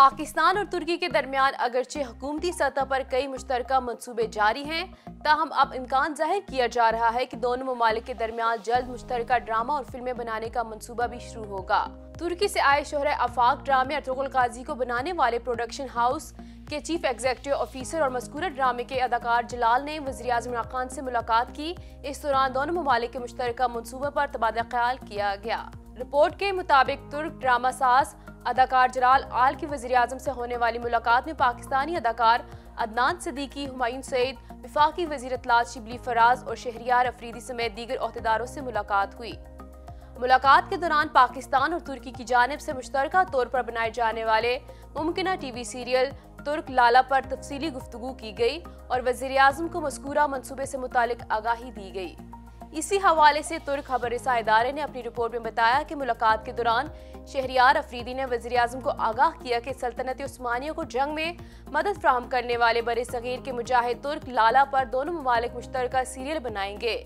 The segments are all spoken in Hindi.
पाकिस्तान और तुर्की के दरमियान अगरचे हुकूमती सतह पर कई मुश्तर मनसूबे जारी हैं, ताहम अब इम्कान ज़ाहिर किया जा रहा है कि दोनों ममालिक के दरमियान जल्द मुश्तर ड्रामा और फ़िल्में बनाने का मनसूबा भी शुरू होगा। तुर्की से आए शोहर आफाक ड्रामे अतरुल काजी को बनाने वाले प्रोडक्शन हाउस के चीफ एग्जीक्यूटिव ऑफिसर और मस्कूर ड्रामे के अदाकार जलाल ने वजी अजम खान से मुलाकात की। इस दौरान दोनों ममालिक के मुश्तर मनसूबे पर तबादला ख्याल किया गया। रिपोर्ट के मुताबिक तुर्क ड्रामा साज अदाकार जलाल आल की वजी अजम से होने वाली मुलाकात में पाकिस्तानी अदाकार अदनान सदीकी हुमायूं सईद, विफाकी वज़ीर अतलात शिबली फराज और शहरियार अफरीदी समेत दीगर अहदेदारों से मुलाकात हुई। मुलाकात के दौरान पाकिस्तान और तुर्की की जानब से मुश्तर तौर पर बनाए जाने वाले मुमकिन टीवी सीरियल तुर्क लाला पर तफसीली गुफ्तु की गई और वज़ीर अजम को मस्कूरा मनसूबे से मुतालिक आगाही दी गई। इसी हवाले से तुर्क खबर इदारे ने अपनी रिपोर्ट में बताया कि मुलाकात के दौरान शहरियार अफरीदी ने वजी अजम को आगाह किया कि सल्तनत स्मानियों को जंग में मदद फ्राहम करने वाले बड़े सगीर के मुजाहिद तुर्क लाला पर दोनों ममालिक मुश्तर सीरियल बनाएँगे।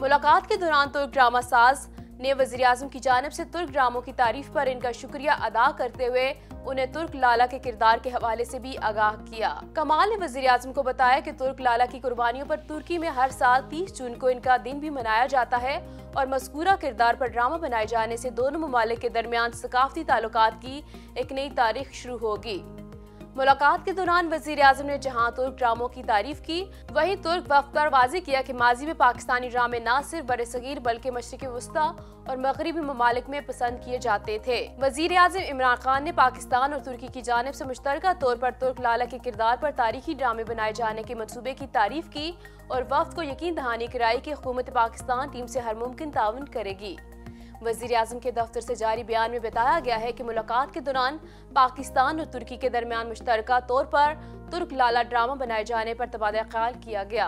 मुलाकात के दौरान तुर्क ड्रामा साज ने वजी अजम की जानब से तुर्क ड्रामों की तारीफ़ पर इनका शुक्रिया अदा करते हुए उन्हें तुर्क लाला के किरदार के हवाले से भी आगाह किया। कमाल ने वजी अजम को बताया कि तुर्क लाला की कुर्बानियों पर तुर्की में हर साल 30 जून को इनका दिन भी मनाया जाता है और मस्कूरा किरदार पर ड्रामा बनाए जाने से दोनों ममालिक के दरमियान सकाफती ताल्लुक की एक नई तारीख शुरू होगी। मुलाकात के दौरान वज़ीर अजम ने जहाँ तुर्क ड्रामों की तारीफ़ की, वही तुर्क वफ पर वाजे किया कि माजी में पाकिस्तानी ड्रामे न सिर्फ़ बर सगीर बल्कि मशरक वस्ती और मगरबी ममालिक में पसंद किए जाते थे। वज़ीर अजम इमरान खान ने पाकिस्तान और तुर्की की जानब ऐसी मुश्तर तौर पर तुर्क लाला के किरदार पर तारीखी ड्रामे बनाए जाने के मनसूबे की तारीफ़ की और वफद को यकीन दहानी कराई की हुकूमत पाकिस्तान टीम ऐसी हर मुमकिन ताउन करेगी। वज़ीर अजम के दफ्तर से जारी बयान में बताया गया है कि मुलाकात के दौरान पाकिस्तान और तुर्की के दरमियान मुश्तर तौर पर तुर्क लाला ड्रामा बनाए जाने पर तबादला ख्याल किया गया।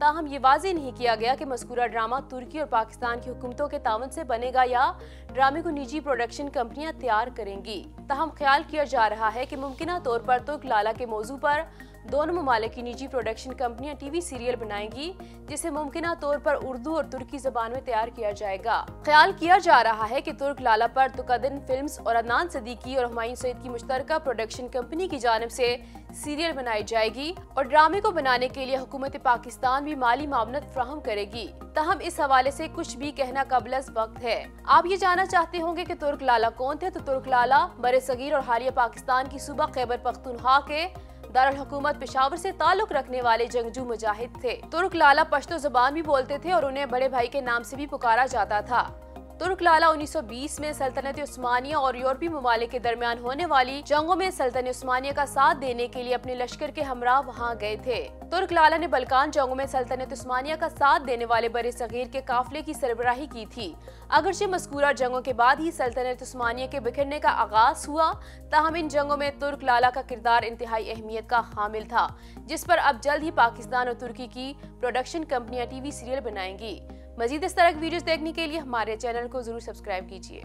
ताहम ये वाजे नहीं किया गया कि मस्कूरा ड्रामा तुर्की और पाकिस्तान की हुकूमतों के तावन से बनेगा या ड्रामे को निजी प्रोडक्शन कंपनियाँ तैयार करेंगी। ताहम ख्याल किया जा रहा है कि मुमकिन तौर पर तुर्क लाला के मौजू पर दोनों ममालिक की निजी प्रोडक्शन कंपनियाँ टीवी सीरियल बनाएँगी, जिसे मुमकिन तौर पर उर्दू और तुर्की जबान में तैयार किया जाएगा। ख्याल किया जा रहा है कि तुर्क लाला पर तुकदन फिल्म्स और अदनान सदीकी और हमायूं सईद की मुश्तर प्रोडक्शन कंपनी की जानब से सीरियल बनाई जाएगी और ड्रामे को बनाने के लिए हुकूमत पाकिस्तान भी माली मामनत फ्राहम करेगी। तहम इस हवाले से कुछ भी कहना कबल वक्त है। आप ये जानना चाहते होंगे कि तुर्क लाला कौन थे? तो तुर्क लाला, बड़े सगीर और हालिया पाकिस्तान की सूबा खैबर पख्तूनख्वा के दारकूमत पिशावर से ताल्लुक रखने वाले जंगजू मुजाहिद थे। तुर्क लाला पश्तो जबान भी बोलते थे और उन्हें बड़े भाई के नाम से भी पुकारा जाता था। तुर्क लाला 1920 में सल्तनत उस्मानिया और यूरोपीय ममालिक के दरमियान होने वाली जंगों में सल्तनत उस्मानिया का साथ देने के लिए अपने लश्कर के हमरा वहाँ गए थे। तुर्क लाला ने बलकान जंगों में सल्तनत उस्मानिया का साथ देने वाले बड़े सगीर के काफिले की सरबराही की थी। अगरचे मस्कूरा जंगों के बाद ही सल्तनत उस्मानिया के बिखरने का आगाज़ हुआ। तहम इन जंगों में तुर्क लाला का किरदार इंतहाई अहमियत का हामिल था, जिस पर अब जल्द ही पाकिस्तान और तुर्की की प्रोडक्शन कंपनियाँ टीवी सीरियल बनाएँगी। मजीद इस तरह की वीडियोस देखने के लिए हमारे चैनल को ज़रूर सब्सक्राइब कीजिए।